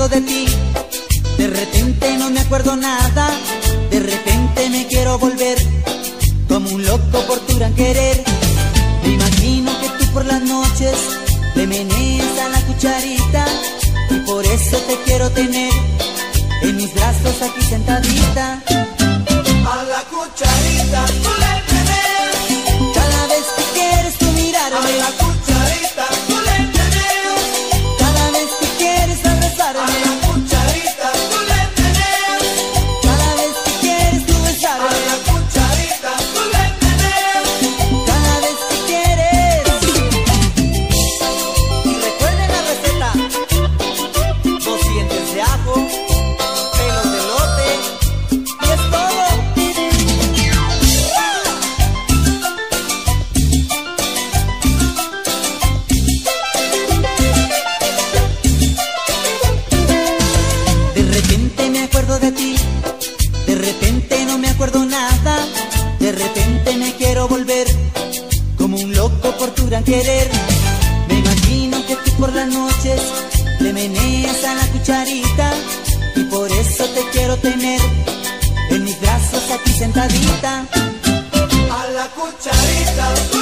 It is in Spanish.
acuerdo de ti. De repente no me acuerdo nada. De repente me quiero volver. Como un loco por tu gran querer. Me imagino que tú por las noches le meneas a la cucharita. Y por eso te quiero tener en mis brazos aquí sentadita. Quiero volver como un loco por tu gran querer. Me imagino que tú por las noches le meneas a la cucharita y por eso te quiero tener en mis brazos aquí sentadita. A la cucharita